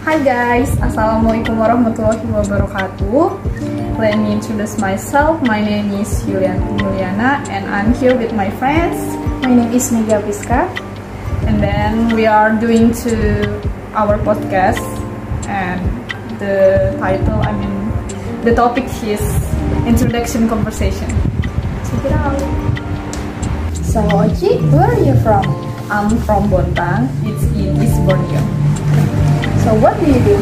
Hi guys, Assalamualaikum warahmatullahi wabarakatuh. Let me introduce myself. My name is Yulianti Mulyana and I'm here with my friends. My name is Mega Piska. And then we are doing to our podcast and the title, I mean, the topic is Introduction Conversation. Check it out. So Oji, where are you from? I'm from Bontang. It's in East Borneo. So what do you do?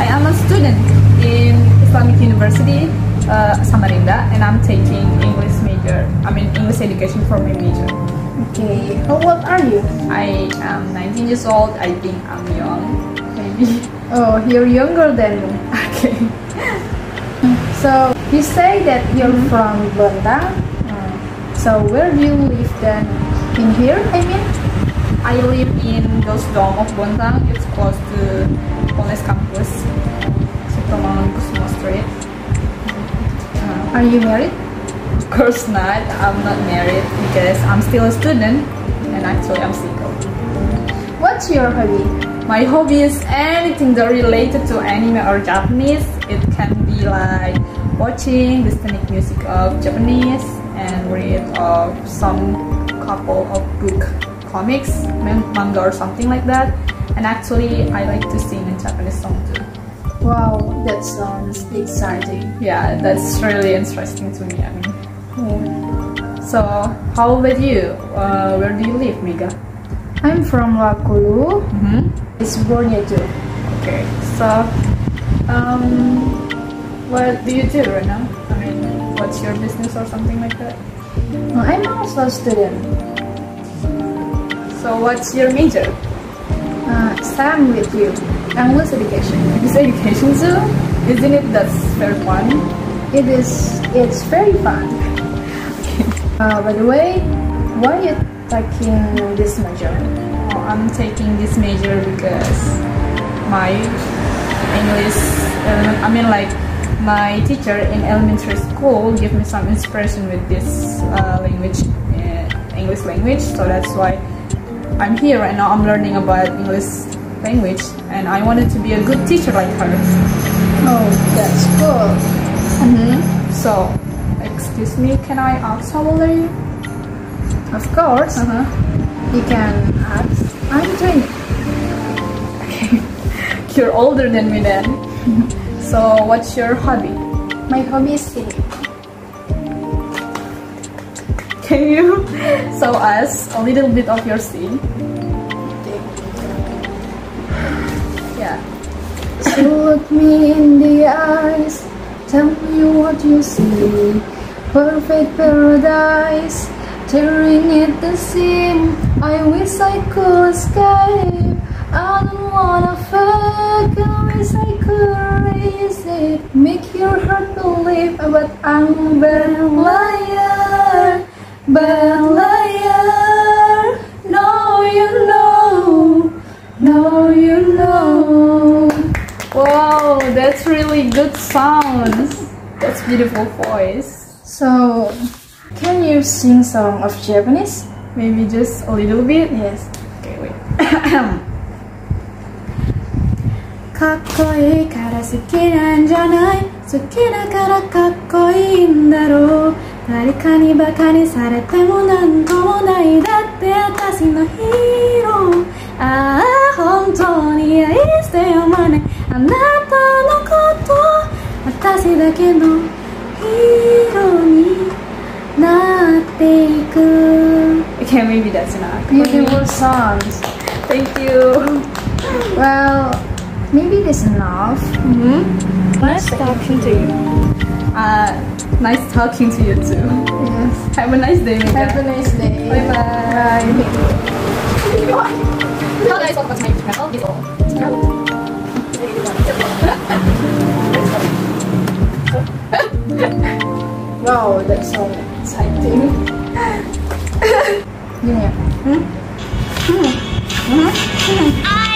I am a student in Islamic University, uh, Samarinda, and I'm taking English major. I mean English education for my major. Okay, how old are you? I am 19 years old. I think I'm young, maybe. Oh, you're younger than me. Okay. So you say that you're Mhm. from Bontang. Hmm. So where do you live then? In here, I mean? I live in those dome of Bontang. It's close to Polnes campus, Supromangun Kusuma Street. Uh, Are you married? Of course not. I'm not married because I'm still a student and actually I'm single. What's your hobby? My hobby is anything that related to anime or Japanese. It can be like watching the scenic music of Japanese and read of some couple of book comics, manga or something like that. And actually, I like to sing a Japanese song too. Wow, that sounds exciting. Yeah, that's really interesting to me. I mean, Yeah. so how about you? Uh, where do you live, Mega? I'm from Lakulu. Mm-hmm. It's Borneo too. Okay, so um, what do you do right now? I mean, what's your business or something like that? I'm also a student. So what's your major? Uh, same with you. English education. Is education too? Isn't it that's very fun? It is. It's very fun. Uh, by the way, why are you taking this major? Oh, I'm taking this major because my English, element, I mean like my teacher in elementary school gave me some inspiration with this uh, language, uh, English language. So that's why I'm here right now. I'm learning about English language, and I wanted to be a good teacher like her. Oh, that's cool. Mm-hmm. So, excuse me, can I ask how old are you? Of course, Uh-huh. you can ask. I'm 20. You're older than me then. so, what's your hobby? My hobby is singing. Can you show us a little bit of your scene? Yeah. So look me in the eyes, tell me what you see. Perfect paradise, tearing at the seam. I wish I could escape. I don't wanna fuck, I wish I could erase it. Make your heart believe, but I'm a bad liar, bad liar. No, you know, no, you know. Wow, that's really good sounds. That's beautiful voice. So, can you sing song of Japanese? Maybe just a little bit. Yes. Okay, wait. かっこいいから好きなんじゃない好きだからかっこいいんだろう 誰かにバカにされてもなんともないだって私のヒーローああ本当に愛してやまないあなたのこと私だけのヒーローになっていく okay, maybe that's enough. Beautiful songs Thank you. Well, maybe this enough. Mm-hmm. Nice talking to you. Uh, nice talking to you too. Yes. Have a nice day, Mika. Have a nice day. Bye bye. Hello guys, welcome to my channel. This Wow, that's so exciting. Gini hmm? hmm? hmm? ya.